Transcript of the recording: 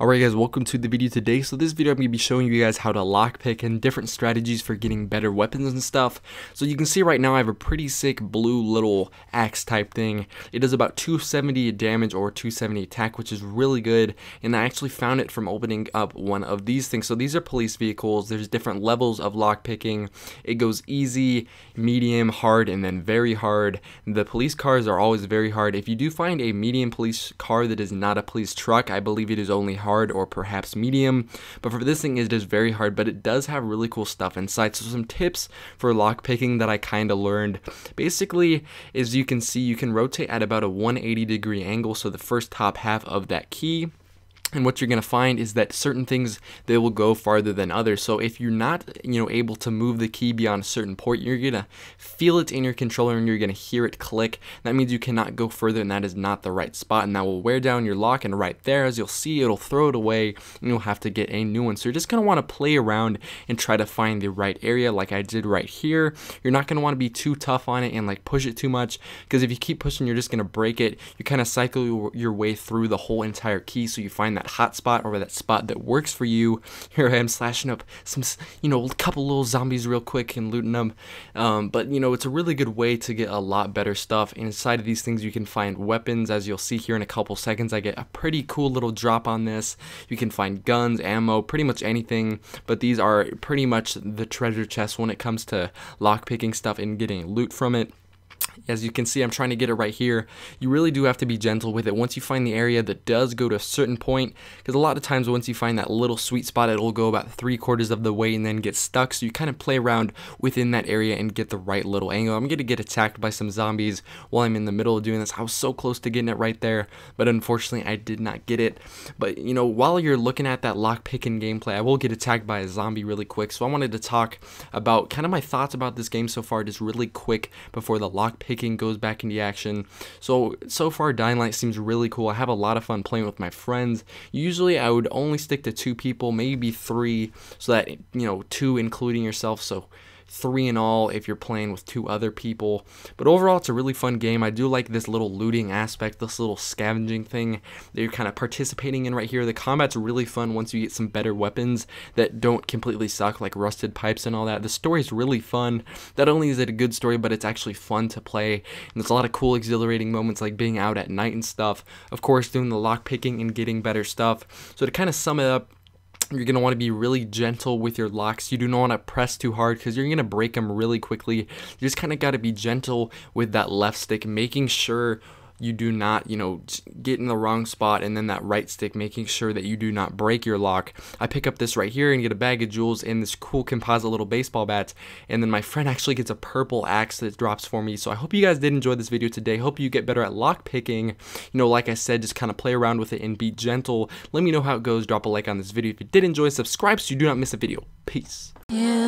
Alright guys, welcome to the video today. So this video I'm going to be showing you guys how to lockpick and different strategies for getting better weapons and stuff. So you can see right now I have a pretty sick blue little axe type thing. It does about 270 damage or 270 attack, which is really good. And I actually found it from opening up one of these things. So these are police vehicles. There's different levels of lockpicking. It goes easy, medium, hard, and then very hard. The police cars are always very hard. If you do find a medium police car that is not a police truck, I believe it is only hard hard or perhaps medium. But for this thing, it is very hard, but it does have really cool stuff inside. So some tips for lock picking that I kind of learned. Basically, as you can see, you can rotate at about a 180 degree angle. So the first top half of that key and what you're going to find is that certain things they will go farther than others. So if you're not you know able to move the key beyond a certain point you're going to feel it in your controller and you're going to hear it click. That means you cannot go further and that is not the right spot and that will wear down your lock and right there as you'll see it'll throw it away and you'll have to get a new one. So you're just going to want to play around and try to find the right area like I did right here. You're not going to want to be too tough on it and like push it too much because if you keep pushing you're just going to break it. You kind of cycle your way through the whole entire key so you find that that hot spot or that spot that works for you. Here I am slashing up some, you know, a couple little zombies real quick and looting them. Um, but, you know, it's a really good way to get a lot better stuff. Inside of these things, you can find weapons. As you'll see here in a couple seconds, I get a pretty cool little drop on this. You can find guns, ammo, pretty much anything. But these are pretty much the treasure chest when it comes to lockpicking stuff and getting loot from it. As you can see, I'm trying to get it right here. You really do have to be gentle with it. Once you find the area that does go to a certain point, because a lot of times once you find that little sweet spot, it'll go about three quarters of the way and then get stuck. So you kind of play around within that area and get the right little angle. I'm going to get attacked by some zombies while I'm in the middle of doing this. I was so close to getting it right there, but unfortunately I did not get it. But, you know, while you're looking at that lock picking gameplay, I will get attacked by a zombie really quick. So I wanted to talk about kind of my thoughts about this game so far, just really quick before the lock picking goes back into action. So, so far Dying Light seems really cool. I have a lot of fun playing with my friends. Usually I would only stick to two people, maybe three, so that, you know, two including yourself, so three in all if you're playing with two other people. But overall, it's a really fun game. I do like this little looting aspect, this little scavenging thing that you're kind of participating in right here. The combat's really fun once you get some better weapons that don't completely suck, like rusted pipes and all that. The story's really fun. Not only is it a good story, but it's actually fun to play. And there's a lot of cool, exhilarating moments like being out at night and stuff. Of course, doing the lock picking and getting better stuff. So to kind of sum it up, you're going to want to be really gentle with your locks. You do not want to press too hard because you're going to break them really quickly. You just kind of got to be gentle with that left stick, making sure you do not, you know, get in the wrong spot and then that right stick making sure that you do not break your lock. I pick up this right here and get a bag of jewels and this cool composite little baseball bat and then my friend actually gets a purple axe that drops for me. So I hope you guys did enjoy this video today. Hope you get better at lock picking. You know, like I said, just kind of play around with it and be gentle. Let me know how it goes. Drop a like on this video if you did enjoy. Subscribe so you do not miss a video. Peace. Yeah.